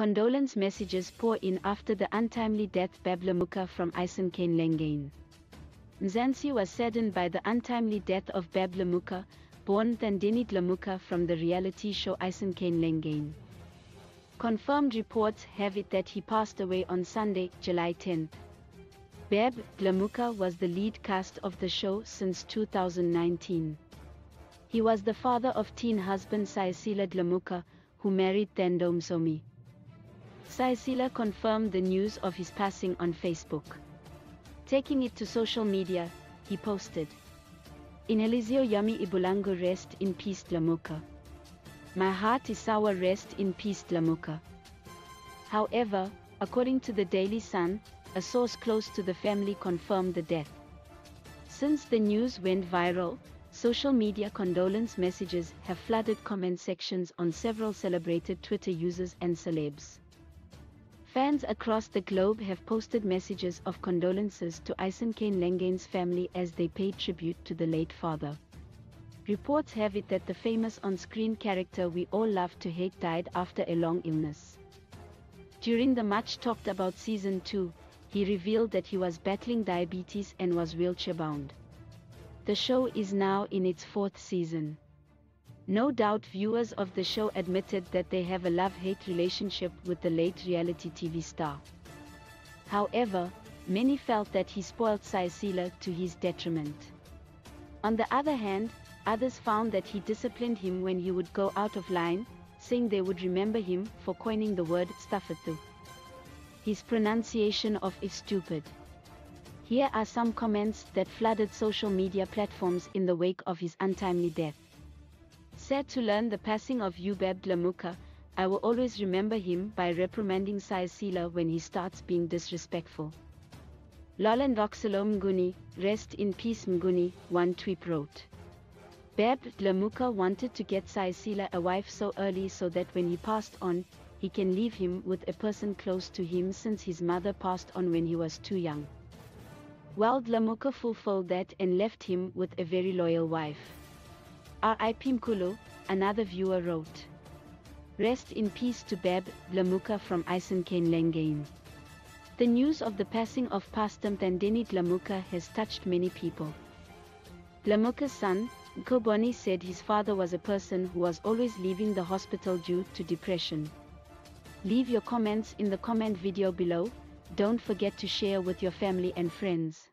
Condolence messages pour in after the untimely death Bablamuka from Isencane Lengane. Mzansi was saddened by the untimely death of Bablamuka, born Mthandeni Dlamuka from the reality show Isencane Lengane. Confirmed reports have it that he passed away on Sunday, July 10. Bab Dlamuka was the lead cast of the show since 2019. He was the father of teen husband Siyacela Dlamuka, who married Thando Msomi. Siyacela confirmed the news of his passing on Facebook. Taking it to social media, he posted, Inhliziyo Yami Ibuhlungu rest in peace Dlamuka. My heart is sour rest in peace Dlamuka. However, according to the Daily Sun, a source close to the family confirmed the death. Since the news went viral, social media condolence messages have flooded comment sections on several celebrated Twitter users and celebs. Fans across the globe have posted messages of condolences to Isencane Lengane's family as they paid tribute to the late father. Reports have it that the famous on-screen character we all love to hate died after a long illness. During the much talked about season 2, he revealed that he was battling diabetes and was wheelchair-bound. The show is now in its fourth season. No doubt viewers of the show admitted that they have a love-hate relationship with the late reality TV star. However, many felt that he spoiled Siyacela to his detriment. On the other hand, others found that he disciplined him when he would go out of line, saying they would remember him for coining the word stafatu. His pronunciation of is stupid. Here are some comments that flooded social media platforms in the wake of his untimely death. Sad to learn the passing of Ubeb Dlamuka, I will always remember him by reprimanding Siyacela when he starts being disrespectful. Lolan Voxelo Mguni, rest in peace Mguni, one tweet wrote. Beb Dlamuka wanted to get Siyacela a wife so early so that when he passed on, he can leave him with a person close to him since his mother passed on when he was too young. Well Dlamuka fulfilled that and left him with a very loyal wife. R.I.P. Mkulu, another viewer wrote. Rest in peace to Beb Dlamuka from Isencane Lengane. The news of the passing of Pastor Mthandeni Dlamuka has touched many people. Dlamuka's son, Koboni said his father was a person who was always leaving the hospital due to depression. Leave your comments in the comment video below, don't forget to share with your family and friends.